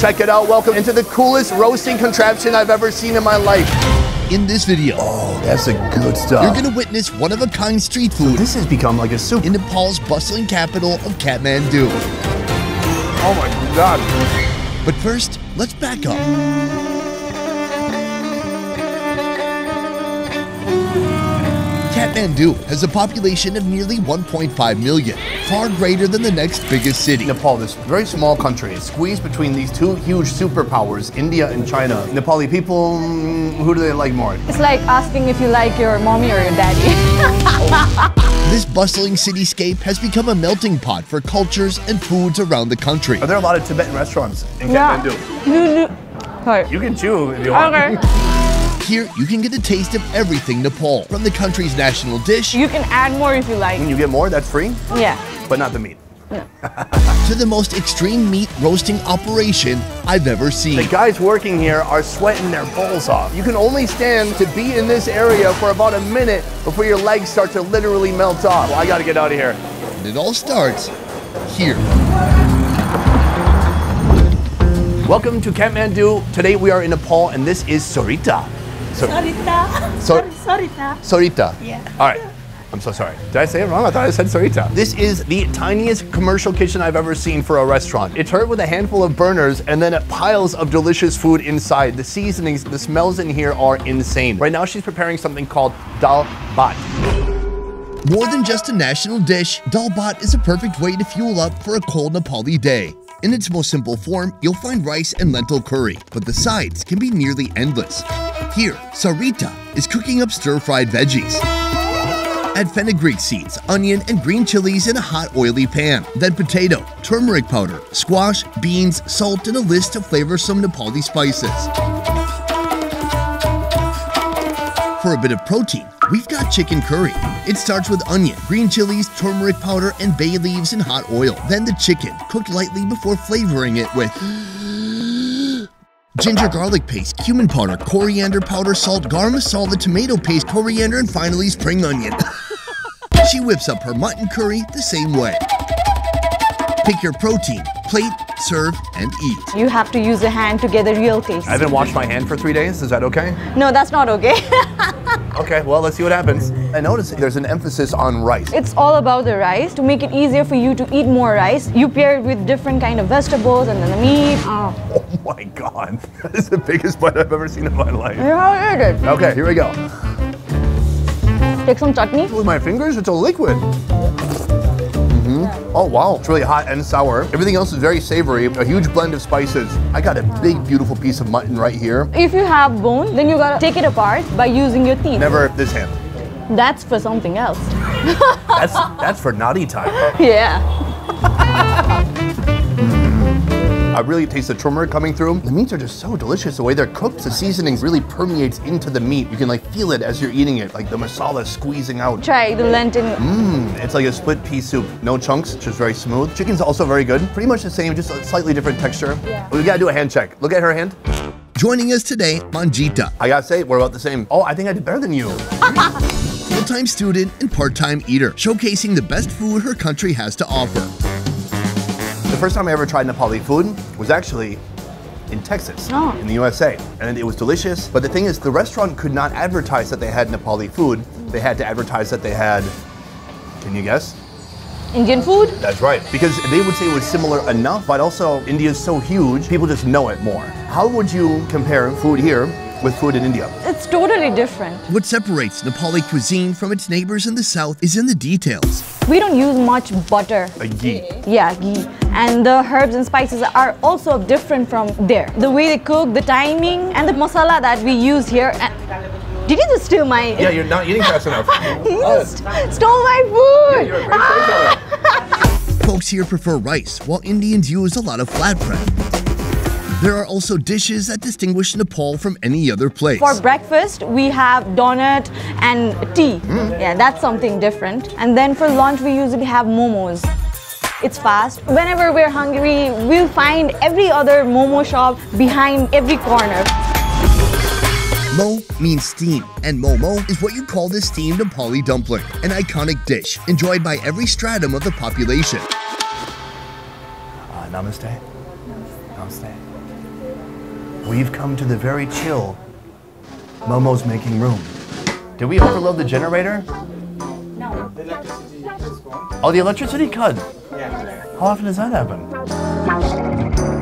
Check it out. Welcome into the coolest roasting contraption I've ever seen in my life. In this video, Oh, that's a good stuff. you're gonna witness one of a kind street food this has become like a soup. in Nepal's bustling capital of Kathmandu. Oh my god. But first, let's back up. Kathmandu has a population of nearly 1.5 million, far greater than the next biggest city. Nepal, this very small country, is squeezed between these two huge superpowers, India and China. Nepali people, mm, who do they like more? It's like asking if you like your mommy or your daddy. This bustling cityscape has become a melting pot for cultures and foods around the country. Are there a lot of Tibetan restaurants in yeah. Kathmandu? You. Sorry. You can chew if you want. Okay. Here, you can get a taste of everything Nepal, from the country's national dish You can add more if you like. When you get more, that's free, Yeah. but not the meat. to the most extreme meat roasting operation I've ever seen. The guys working here are sweating their balls off. You can only stand to be in this area for about a minute before your legs start to literally melt off. Well, I gotta get out of here. And it all starts here. Welcome to Kathmandu. Today we are in Nepal and this is Sorita. Sor- Sarita. Sor- Sarita. Sorita. Yeah. All right. I'm so sorry. Did I say it wrong? I thought I said Sorita. This is the tiniest commercial kitchen I've ever seen for a restaurant. It's hurt with a handful of burners and then piles of delicious food inside. The seasonings, the smells in here are insane. Right now she's preparing something called dal bhat. More than just a national dish, dal bhat is a perfect way to fuel up for a cold Nepali day. In its most simple form, you'll find rice and lentil curry, but the sides can be nearly endless. Here, Sarita is cooking up stir-fried veggies. Add fenugreek seeds, onion, and green chilies in a hot oily pan. Then potato, turmeric powder, squash, beans, salt, and a list of flavorsome Nepali spices. For a bit of protein, we've got chicken curry. It starts with onion, green chilies, turmeric powder, and bay leaves in hot oil. Then the chicken, cooked lightly before flavoring it with ginger garlic paste, cumin powder, coriander powder, salt, garam masala, tomato paste, coriander, and finally spring onion. she whips up her mutton curry the same way. Pick your protein, plate, serve, and eat. You have to use a hand to get the real taste. I haven't washed my hand for three days. Is that okay? No, that's not okay. Okay, well, let's see what happens. I notice there's an emphasis on rice. it's all about the rice. To make it easier for you to eat more rice, you pair it with different kind of vegetables and then the meat. Oh. Oh my god. That is the biggest bite I've ever seen in my life. Yeah, I ate it. Okay, here we go. Take some chutney. With my fingers, it's a liquid. hmm Oh wow, it's really hot and sour. Everything else is very savory, a huge blend of spices. I got a big, beautiful piece of mutton right here. If you have bone, then you gotta take it apart by using your teeth. Never this hand. That's for something else. That's that's for naughty time. Yeah. I really taste the turmeric coming through. The meats are just so delicious. The way they're cooked, the seasoning really permeates into the meat. You can like feel it as you're eating it, like the masala squeezing out. Try the lentil. Mmm, It's like a split pea soup, no chunks, just very smooth. Chicken's also very good. Pretty much the same, just a slightly different texture. Yeah. We gotta do a hand check. Look at her hand. Joining us today, Manjita, I gotta say, we're about the same. Oh, I think I did better than you. full-time student and part-time eater, showcasing the best food her country has to offer. The first time I ever tried Nepali food was actually in Texas, Oh. in the USA. And it was delicious. But the thing is, the restaurant could not advertise that they had Nepali food. They had to advertise that they had, can you guess? Indian food. That's right. Because they would say it was similar enough, but also India is so huge, people just know it more. How would you compare food here with food in India? It's totally different. What separates Nepali cuisine from its neighbors in the south is in the details. We don't use much butter. A ghee. Yeah, ghee. And the herbs and spices are also different from there. The way they cook, the timing, and the masala that we use here. Did you just steal my? Yeah, you're not eating fast enough. You just stole my food. You're a great. Folks here prefer rice, while Indians use a lot of flatbread. There are also dishes that distinguish Nepal from any other place. For breakfast, we have donut and tea. Yeah, that's something different. And then for lunch, we usually have momos. It's fast. Whenever we're hungry, we'll find every other momo shop behind every corner. Mo means steam, and momo is what you call the steamed Nepali dumpling, an iconic dish enjoyed by every stratum of the population. Uh, namaste. Namaste. We've come to the very chill Momo's making room. Did we overload the generator? No. Oh, the electricity cut. Yeah. How often does that happen?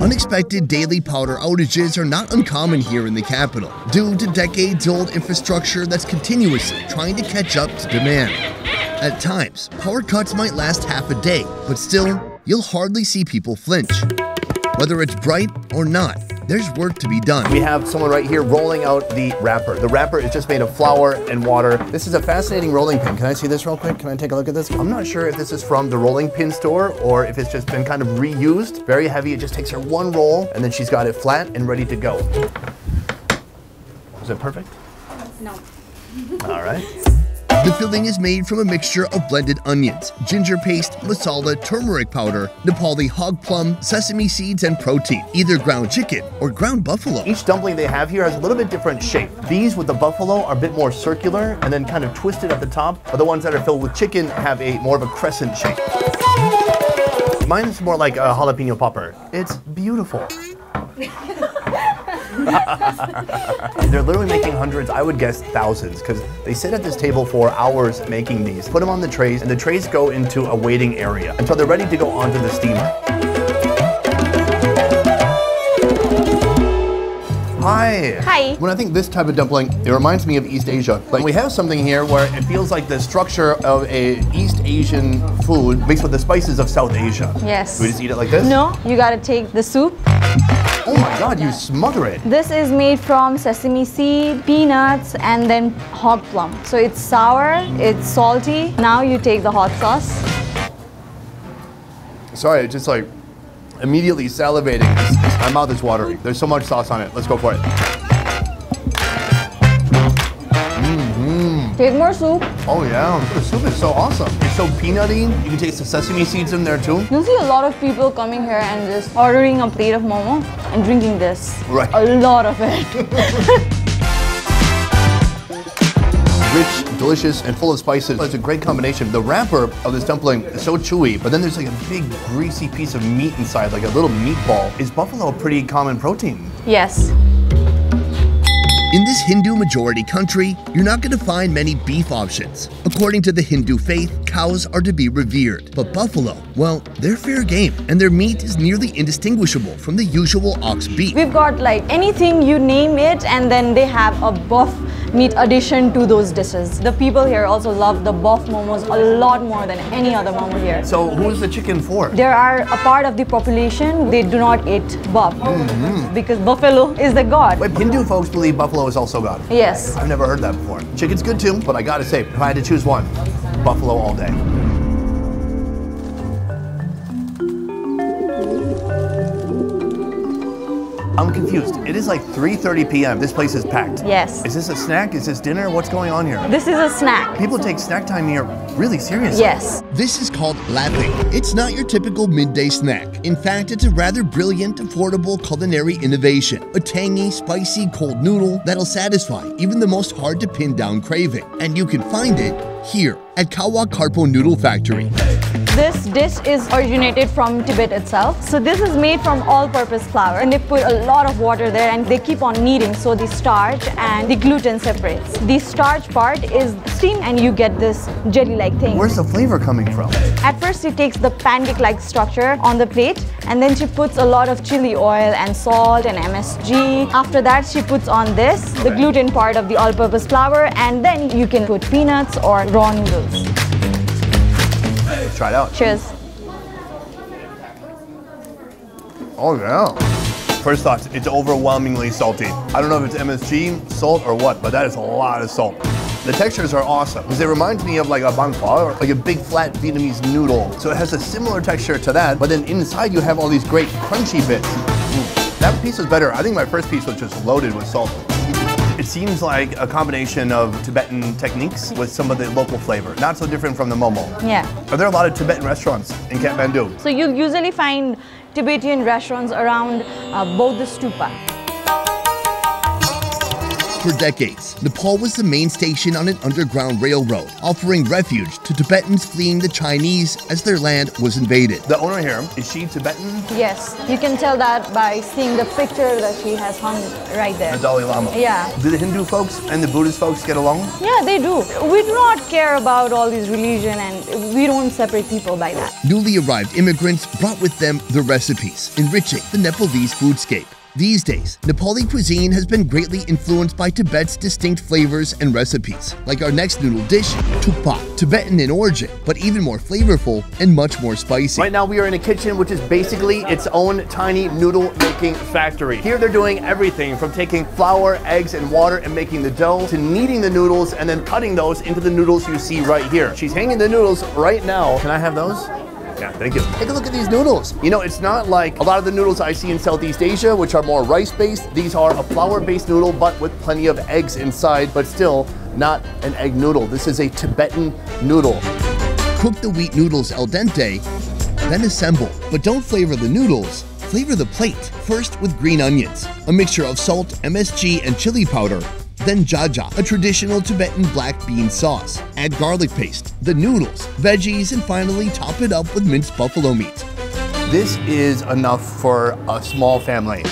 Unexpected daily powder outages are not uncommon here in the capital, due to decades-old infrastructure that's continuously trying to catch up to demand. At times, power cuts might last half a day, but still, you'll hardly see people flinch. Whether it's bright or not, there's work to be done. We have someone right here rolling out the wrapper. The wrapper is just made of flour and water. This is a fascinating rolling pin. Can I see this real quick? Can I take a look at this? I'm not sure if this is from the rolling pin store or if it's just been kind of reused. Very heavy. It just takes her one roll and then she's got it flat and ready to go. Is it perfect? No. All right. The filling is made from a mixture of blended onions, ginger paste, masala, turmeric powder, Nepali hog plum, sesame seeds, and protein, either ground chicken or ground buffalo. Each dumpling they have here has a little bit different shape. These with the buffalo are a bit more circular and then kind of twisted at the top, but the ones that are filled with chicken have a more of a crescent shape. Mine is more like a jalapeno popper. It's beautiful. They're literally making hundreds, I would guess thousands, because they sit at this table for hours making these. Put them on the trays, and the trays go into a waiting area until they're ready to go onto the steamer. Hi. Hi. When I think this type of dumpling, it reminds me of East Asia. Like we have something here where it feels like the structure of a East Asian food mixed with the spices of South Asia. Yes. Do we just eat it like this? No, you gotta take the soup. Oh my god, you smother it. This is made from sesame seed, peanuts, and then hog plum. So it's sour, it's salty. Now you take the hot sauce. Sorry, it's just like immediately salivating. My mouth is watering. There's so much sauce on it. Let's go for it. Mm-hmm. Take more soup. Oh yeah, the soup is so awesome. It's so peanutty. You can taste the sesame seeds in there too. You'll see a lot of people coming here and just ordering a plate of momo and drinking this. Right. A lot of it. Rich, delicious, and full of spices. It's a great combination. The wrapper of this dumpling is so chewy, but then there's like a big greasy piece of meat inside, like a little meatball. Is buffalo a pretty common protein? yes. In this Hindu majority country, you're not going to find many beef options. According to the Hindu faith, cows are to be revered, but buffalo, well, they're fair game, and their meat is nearly indistinguishable from the usual ox beef. We've got like anything you name it, and then they have a buff meat addition to those dishes. The people here also love the buff momos a lot more than any other momo here. So who's the chicken for? There are a part of the population they do not eat buff mm-hmm. because buffalo is the god. Wait, Hindu folks believe buffalo is also God. Yes. I've never heard that before. Chicken's good too, but I gotta say, if I had to choose one, buffalo all day. I'm confused. It is like 3:30 p.m. This place is packed. Yes. Is this a snack? Is this dinner? What's going on here? This is a snack. People take snack time here really seriously. Yes. This is called laphing. It's not your typical midday snack. In fact, it's a rather brilliant, affordable culinary innovation. A tangy, spicy cold noodle that'll satisfy even the most hard to pin down craving. And you can find it here at Khawa Karpo Noodle Factory. This dish is originated from Tibet itself. So this is made from all-purpose flour and they put a lot of water there and they keep on kneading so the starch and the gluten separates. The starch part is steamed and you get this jelly-like thing. Where's the flavor coming from? At first she takes the pancake-like structure on the plate and then she puts a lot of chili oil and salt and MSG. After that she puts on this, the gluten part of the all-purpose flour and then you can put peanuts or raw noodles. Try it out. Cheers. Oh yeah. First thoughts, it's overwhelmingly salty. I don't know if it's MSG, salt, or what, but that is a lot of salt. The textures are awesome because it reminds me of like a banh pho or like a big flat Vietnamese noodle. So it has a similar texture to that, but then inside you have all these great crunchy bits. Mm. That piece was better. I think my first piece was just loaded with salt. It seems like a combination of Tibetan techniques with some of the local flavor. Not so different from the momo. Yeah. Are there a lot of Tibetan restaurants in Kathmandu? So you'll usually find Tibetan restaurants around uh, Boudha stupa. For decades, Nepal was the main station on an underground railroad, offering refuge to Tibetans fleeing the Chinese as their land was invaded. The owner here, is she Tibetan? Yes, you can tell that by seeing the picture that she has hung right there. The Dalai Lama. Yeah. Do the Hindu folks and the Buddhist folks get along? Yeah, they do. We do not care about all these religion and we don't separate people by that. Newly arrived immigrants brought with them the recipes, enriching the Nepalese foodscape. These days, Nepali cuisine has been greatly influenced by Tibet's distinct flavors and recipes, like our next noodle dish, thukpa, Tibetan in origin, but even more flavorful and much more spicy. Right now we are in a kitchen which is basically its own tiny noodle making factory. Here they're doing everything from taking flour, eggs, and water and making the dough to kneading the noodles and then cutting those into the noodles you see right here. She's hanging the noodles right now. Can I have those? Yeah, thank you. Take a look at these noodles. You know, it's not like a lot of the noodles I see in Southeast Asia, which are more rice-based. These are a flour-based noodle, but with plenty of eggs inside, but still not an egg noodle. This is a Tibetan noodle. Cook the wheat noodles al dente, then assemble. But don't flavor the noodles, flavor the plate. First with green onions, a mixture of salt, MSG, and chili powder. Then jaja, a traditional Tibetan black bean sauce. Add garlic paste, the noodles, veggies, and finally top it up with minced buffalo meat. This is enough for a small family.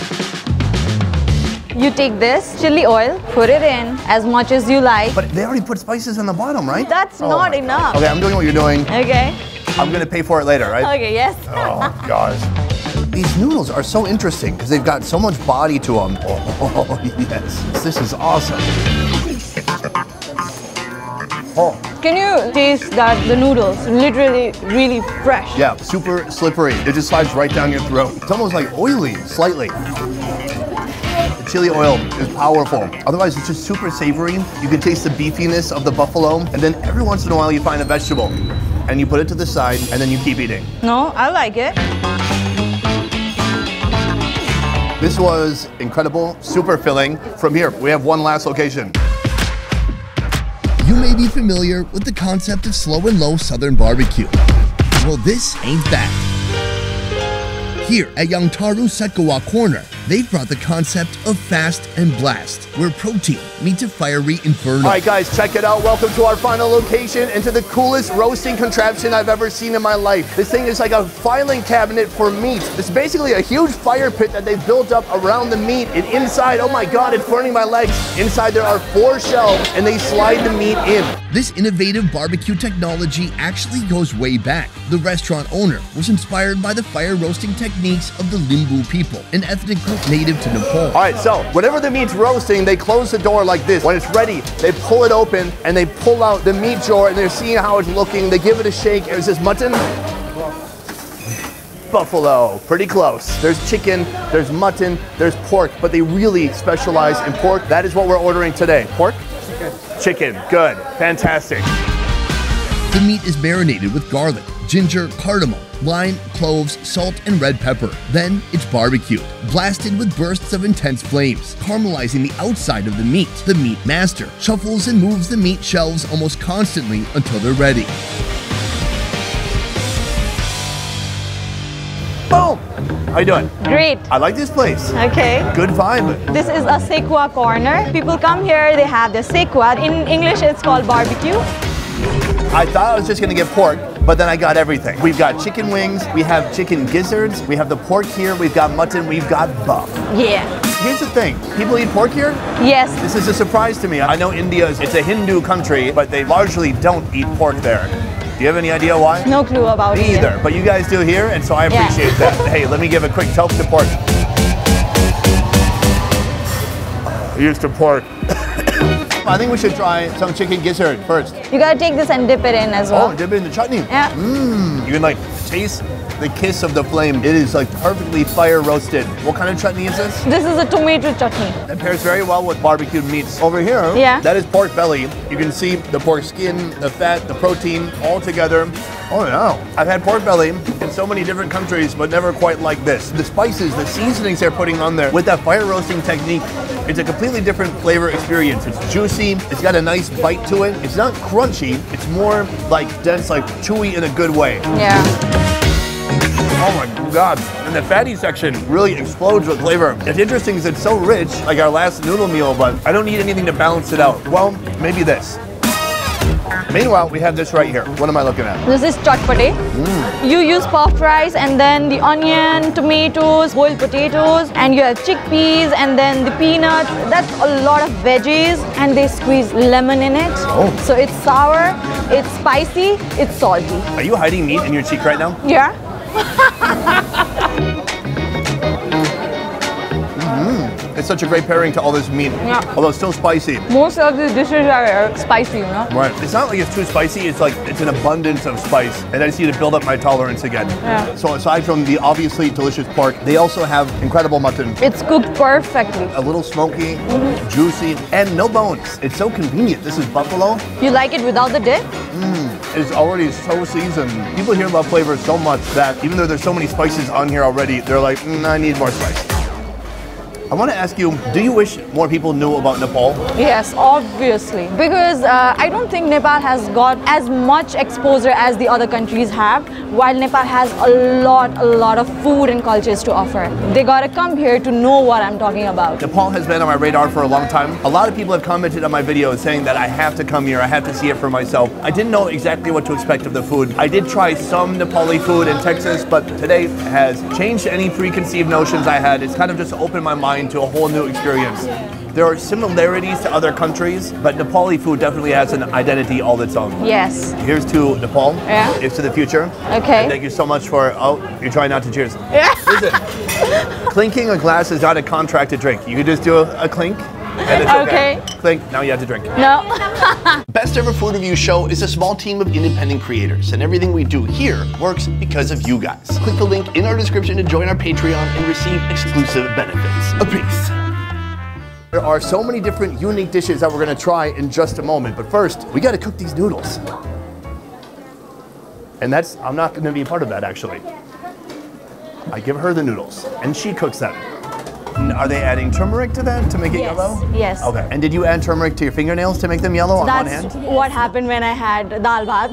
You take this chili oil, put it in as much as you like. But they already put spices on the bottom, right? That's Oh not enough. God. Okay, I'm doing what you're doing. Okay. I'm gonna pay for it later, right? Okay, yes. Oh gosh. These noodles are so interesting because they've got so much body to them. Oh yes, this is awesome. Oh Can you taste that the noodles literally really fresh? yeah, super slippery. It just slides right down your throat. It's almost like oily, slightly. The chili oil is powerful. Otherwise, it's just super savory. You can taste the beefiness of the buffalo, and then every once in a while you find a vegetable, and you put it to the side, and then you keep eating. No, I like it. This was incredible, super filling. From here, we have one last location. You may be familiar with the concept of slow and low southern barbecue. Well, this ain't that. Here at Yangtaru Sekuwa Corner, they've brought the concept of fast and blast, where protein meets a fiery inferno. All right, guys, check it out. Welcome to our final location and to the coolest roasting contraption I've ever seen in my life. This thing is like a filing cabinet for meat. It's basically a huge fire pit that they've built up around the meat. And inside, oh my God, it's burning my legs. Inside, there are four shelves and they slide the meat in. This innovative barbecue technology actually goes way back. The restaurant owner was inspired by the fire roasting techniques of the Limbu people, an ethnic group native to Nepal. All right, so whenever the meat's roasting, they close the door like this. When it's ready, they pull it open and they pull out the meat drawer and they're seeing how it's looking. They give it a shake. Is this mutton? Buffalo, pretty close. There's chicken, there's mutton, there's pork, but they really specialize in pork. That is what we're ordering today. Pork? Chicken. Chicken, good, fantastic. The meat is marinated with garlic, ginger, cardamom, lime, cloves, salt, and red pepper. Then it's barbecued, blasted with bursts of intense flames, caramelizing the outside of the meat. The meat master shuffles and moves the meat shelves almost constantly until they're ready. Boom! How you doing? Great. I like this place. Okay. Good vibe. This is a Sekuwa corner. People come here, they have the Sekuwa. In English, it's called barbecue. I thought I was just gonna get pork, but then I got everything. We've got chicken wings, we have chicken gizzards, we have the pork here, we've got mutton, we've got buff. Yeah. Here's the thing, people eat pork here? Yes. This is a surprise to me. I know India is it's a Hindu country, but they largely don't eat pork there. Do you have any idea why? No clue about Me it. either, but you guys do here, and so I Yeah. appreciate that. Hey, let me give a quick toast to pork. Here's to pork. I think we should try some chicken gizzard first. You gotta take this and dip it in as well. Oh, well. dip it in the chutney. Yeah. Mmm. You can like taste the kiss of the flame. It is like perfectly fire roasted. What kind of chutney is this? This is a tomato chutney. That pairs very well with barbecued meats. Over here, Yeah. that is pork belly. You can see the pork skin, the fat, the protein all together. Oh no. I've had pork belly in so many different countries, but never quite like this. The spices, the seasonings they're putting on there with that fire roasting technique, it's a completely different flavor experience. It's juicy, it's got a nice bite to it. It's not crunchy, it's more like dense, like chewy in a good way. Yeah. Oh my god. and the fatty section really explodes with flavor. It's interesting because it's so rich, like our last noodle meal, but I don't need anything to balance it out. Well, maybe this. Meanwhile, we have this right here. What am I looking at? This is chatpate. Mm. You use puffed rice and then the onion, tomatoes, boiled potatoes, and you have chickpeas and then the peanut. That's a lot of veggies, and they squeeze lemon in it. Oh. So it's sour, it's spicy, it's salty. Are you hiding meat in your cheek right now? Yeah. It's such a great pairing to all this meat. Yeah. Although it's still spicy. Most of the dishes are spicy, you know. Right. It's not like it's too spicy, it's like it's an abundance of spice. And I just need to build up my tolerance again. Yeah. So aside from the obviously delicious pork, they also have incredible mutton. It's cooked perfectly. A little smoky, juicy, and no bones. It's so convenient. This is buffalo. You like it without the dip? Mmm. It's already so seasoned. People here love flavor so much that even though there's so many spices on here already, they're like, mm, I need more spice. I want to ask you, do you wish more people knew about Nepal? Yes, obviously. Because uh, I don't think Nepal has got as much exposure as the other countries have, while Nepal has a lot, a lot of food and cultures to offer. They gotta come here to know what I'm talking about. Nepal has been on my radar for a long time. A lot of people have commented on my videos saying that I have to come here, I have to see it for myself. I didn't know exactly what to expect of the food. I did try some Nepali food in Texas, but today has changed any preconceived notions I had. It's kind of just opened my mind to a whole new experience. There are similarities to other countries, but Nepali food definitely has an identity all its own. Yes. Here's to Nepal. Yeah. It's to the future. Okay. And thank you so much for, oh, you're trying not to cheers. Yeah. Is it? Clinking a glass is not a contracted drink. You can just do a, a clink and it's okay. Okay. Clink, now you have to drink. No. Best Ever Food Review Show is a small team of independent creators, and everything we do here works because of you guys. Click the link in our description to join our Patreon and receive exclusive benefits. A peace. There are so many different unique dishes that we're gonna try in just a moment, but first, we gotta cook these noodles. And that's, I'm not gonna be a part of that actually. I give her the noodles, and she cooks them. Are they adding turmeric to that to make it Yes, yellow? yes. Okay. And did you add turmeric to your fingernails to make them yellow on one That's hand? what happened when I had dal bhat.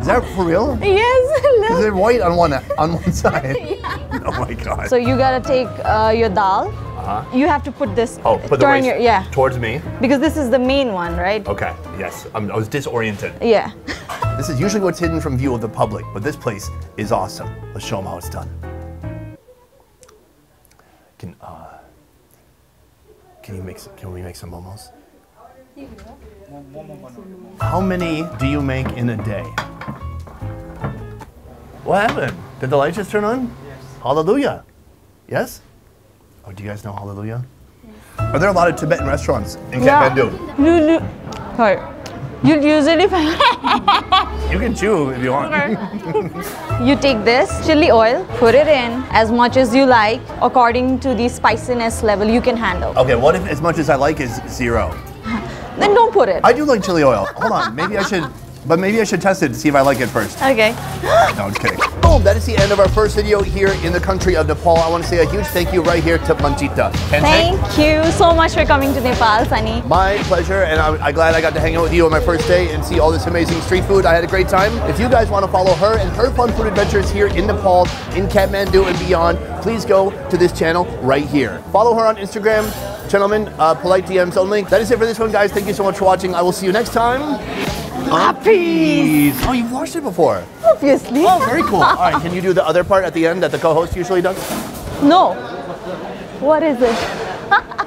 Is that for real? yes. Is it white on one on one side? Oh my god. So you gotta take uh, your dal. Uh -huh. You have to put this. oh, put the your yeah towards me. because this is the main one, right? Okay. Yes. I'm, I was disoriented. Yeah. This is usually what's hidden from view of the public, but this place is awesome. Let's show them how it's done. Can uh, can you make some, can we make some momos? How many do you make in a day? What happened? Did the light just turn on? Yes. Hallelujah. Yes? Oh, do you guys know Hallelujah? Are there a lot of Tibetan restaurants in Kathmandu? You, you, sorry. You usually find You can chew if you want. You take this chili oil, put it in as much as you like, according to the spiciness level you can handle. Okay, what if as much as I like is zero? Then don't put it. I do like chili oil. Hold on, maybe I should, but maybe I should test it to see if I like it first. Okay. No, I'm kidding. Boom, that is the end of our first video here in the country of Nepal. I want to say a huge thank you right here to Manjita. And Thank you so much for coming to Nepal, Sonny. My pleasure, and I'm, I'm glad I got to hang out with you on my first day and see all this amazing street food. I had a great time. If you guys want to follow her and her fun food adventures here in Nepal, in Kathmandu and beyond, please go to this channel right here. Follow her on Instagram. Gentlemen, uh, polite DMs only. That is it for this one, guys. Thank you so much for watching. I will see you next time. Peace. Oh, you've watched it before. Obviously. Oh, very cool. All right, can you do the other part at the end that the co-host usually does? No. What is it?